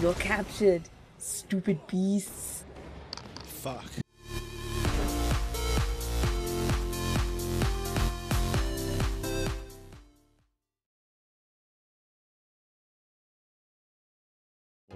You're captured, stupid beasts. Fuck.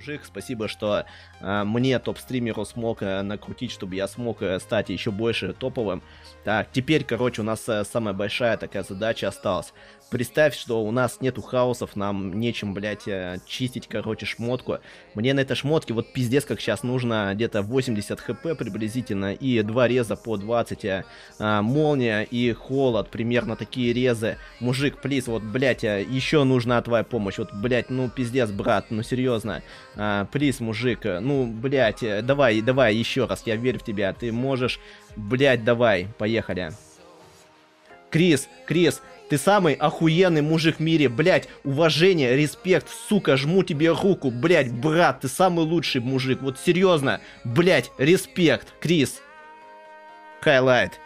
Мужик, спасибо, что э, мне топ-стримеру смог э, накрутить, чтобы я смог э, стать еще больше топовым. Так, теперь, короче, у нас э, самая большая такая задача осталась. Представь, что у нас нету хаосов, нам нечем, блядь, э, чистить, короче, шмотку. Мне на этой шмотке вот пиздец, как сейчас нужно где-то 80 хп приблизительно и два реза по 20. Э, э, молния и холод, примерно такие резы. Мужик, плиз, вот, блядь, э, еще нужна твоя помощь. Вот, блядь, ну пиздец, брат, ну серьезно. А, плиз, мужик, э, ну, блядь, э, давай, давай еще раз, я верю в тебя. Ты можешь, блядь, давай, поехали. Крис, Крис, ты самый охуенный мужик в мире, блядь, уважение, респект, сука, жму тебе руку, блядь, брат, ты самый лучший мужик, вот серьезно, блядь, респект, Крис. Хайлайт.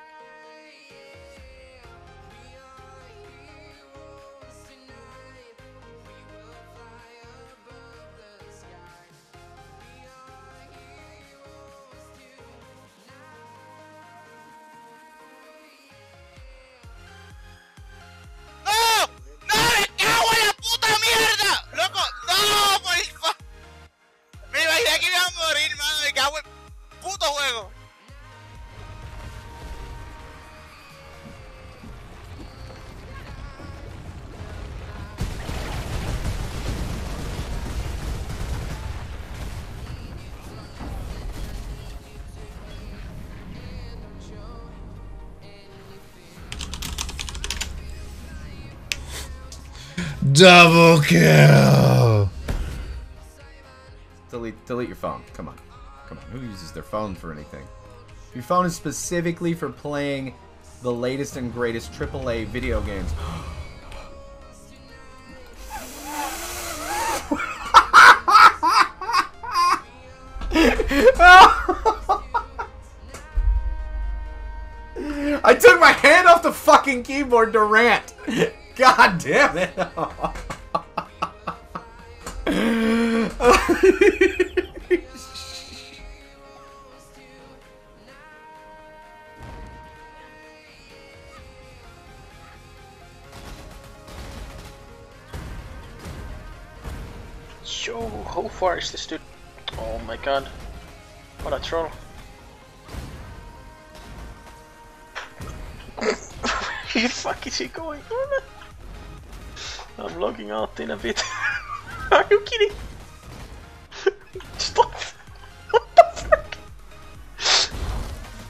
Double kill. Delete, delete your phone. Come on. Come on. Who uses their phone for anything? Your phone is specifically for playing the latest and greatest AAA video games. I took my hand off the fucking keyboard to rant. God damn it. Yo, how far is this dude? Oh my god. What a troll. Where the fuck is he going? I'm logging out in a bit. Are you kidding? Stop! What the fuck?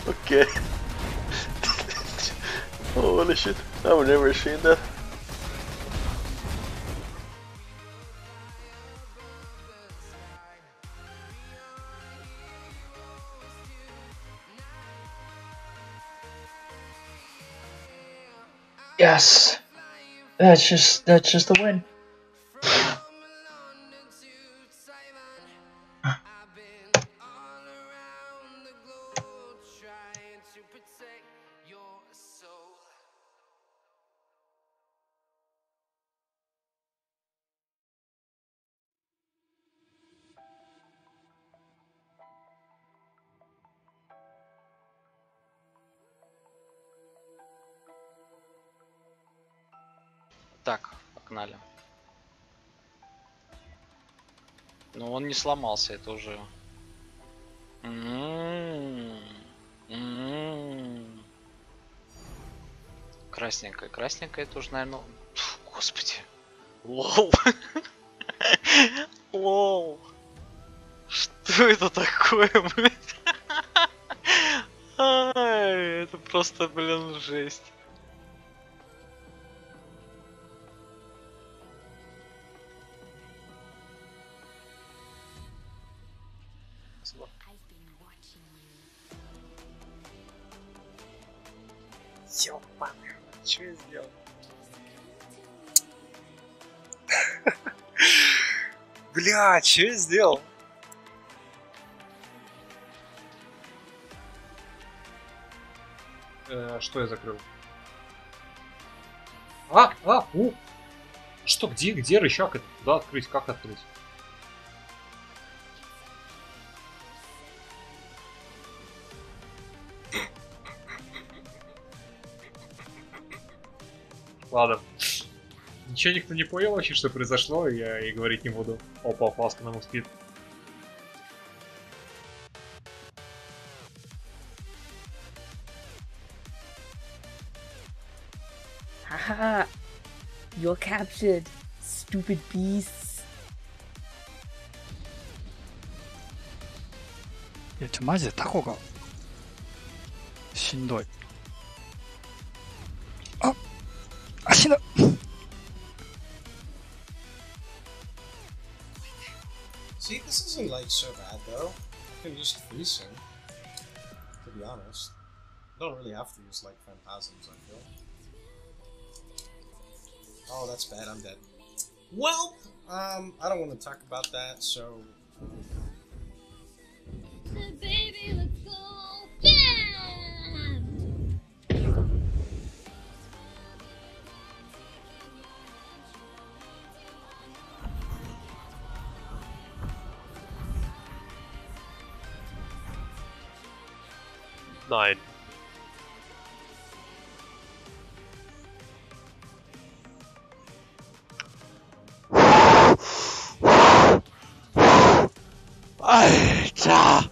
Okay. Holy shit, I've never seen that. Yes. That's just that's just a win. Так, погнали. Но он не сломался, это уже. М-м-м. М-м. Красненькая, красненькая тоже, наверное. Фу, Господи. Лол. Лол. Что это такое, блядь? Это просто, блин, жесть. Бля, что я сделал? Э, что я закрыл? А, а, у! Что, где, где рычаг это? Куда открыть, как открыть? Ладно. Ничего никто не понял вообще, что произошло, я и говорить не буду. Опа, фаска на москит. Haha. You're captured, stupid beasts. いや、ちょ、マジでタコが、しんどい。ああ、死 so bad though. I can just freeze him. To be honest. I don't really have to use like phantasms, I feel. Oh, that's bad, I'm dead. Well, um, I don't want to talk about that, so Alter!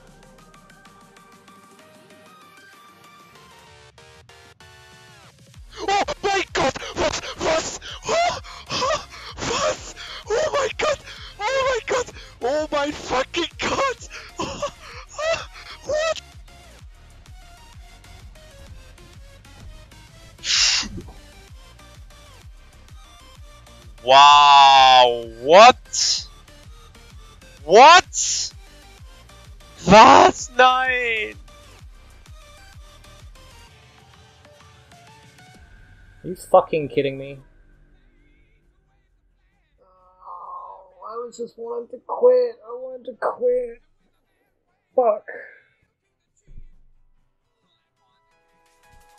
What? What? Was? Nein! Are you fucking kidding me? Oh, I was just wanting to quit. I wanted to quit. Fuck.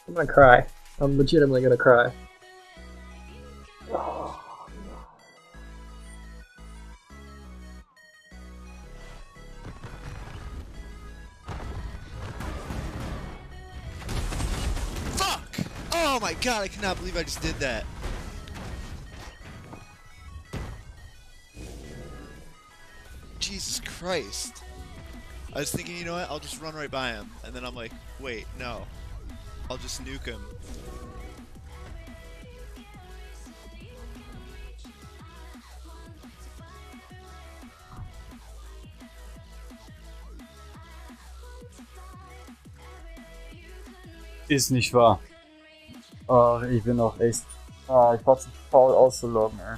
I'm gonna cry. I'm legitimately gonna cry. Oh my god, I cannot believe I just did that. Jesus Christ. I was thinking, you know what, I'll just run right by him. And then I'm like, wait, no. I'll just nuke him. Ist nicht wahr. Ach, ich bin auch echt. Ah, ich war zu faul auszuloggen, ey.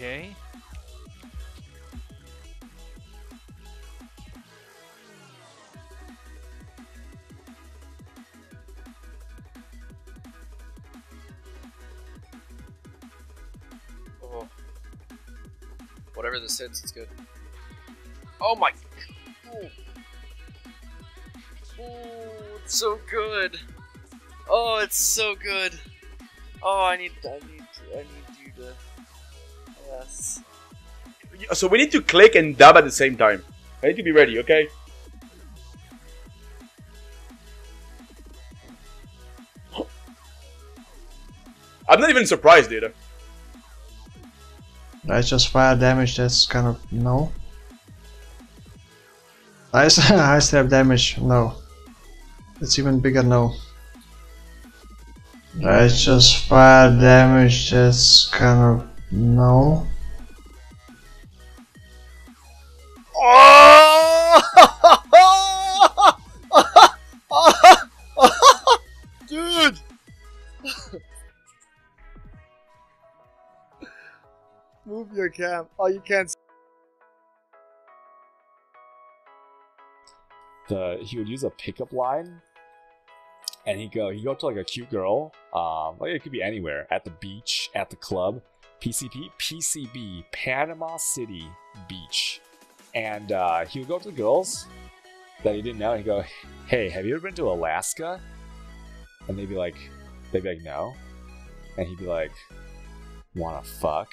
I Whatever this hits, it's good. Oh my! Ooh. Ooh, it's so good. Oh, it's so good. Oh, I need, I need, I need you to. Yes. So we need to click and dab at the same time. I need to be ready, okay? I'm not even surprised, dude. That's just fire damage, that's kind of no. Ice high step damage, no. It's even bigger, no. That's just fire damage, that's kind of no. Move your cam. Oh, you can't. the he would use a pickup line and he'd go he'd go up to like a cute girl um like it could be anywhere at the beach at the club pcp pcb panama city beach and uh he would go up to the girls that he didn't know and he'd go hey have you ever been to alaska and they'd be like they'd be like no and he'd be like wanna fuck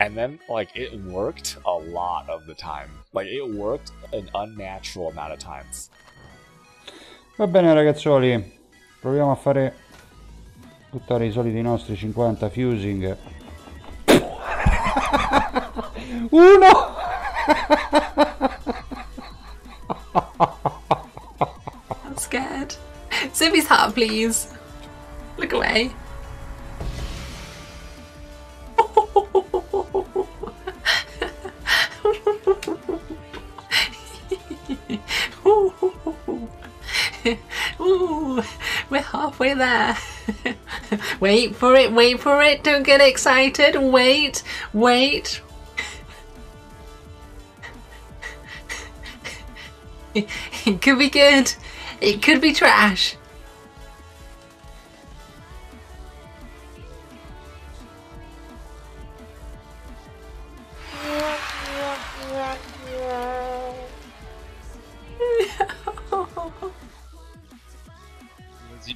And then, like, it worked a lot of the time. Like, it worked an unnatural amount of times. Va bene ragazzuoli, proviamo a fare buttare i soliti nostri 50 fusing. Uno! I'm scared. Zippy's heart, please. Look away. There. wait for it, wait for it, don't get excited. Wait, wait. it could be good, it could be trash.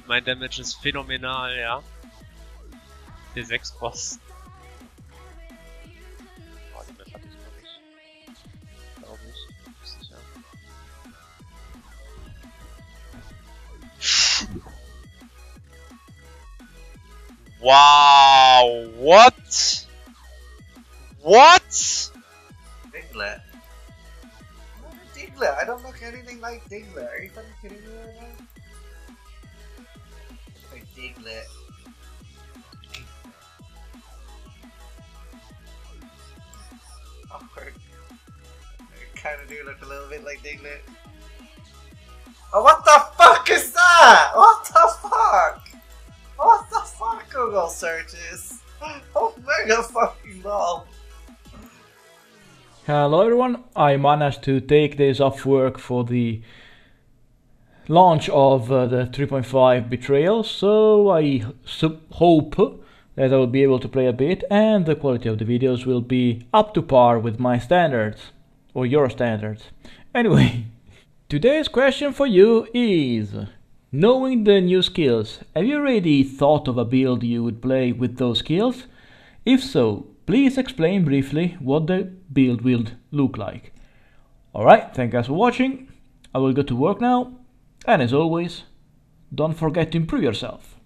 Mein Damage ist phänomenal, ja. Der 6 Boss. Oh, die Map hatte ich noch nicht. Glaube ich. Nicht sicher. Wow, what? What? Diglett. Diglett, I don't look anything like Diglett. Are you fucking kidding me right now? Like Diglett. Awkward. I kinda do look a little bit like Diglett. Oh, what the fuck is that? What the fuck? What the fuck, Google searches? Oh, mega fucking lol. Hello everyone, I managed to take days off work for the launch of uh, the 3.5 Betrayal, so I hope that I will be able to play a bit and the quality of the videos will be up to par with my standards, or your standards. Anyway, today's question for you is, knowing the new skills, have you already thought of a build you would play with those skills? If so, please explain briefly what the build will look like. Alright, thank you guys for watching. I will go to work now, and as always, don't forget to improve yourself.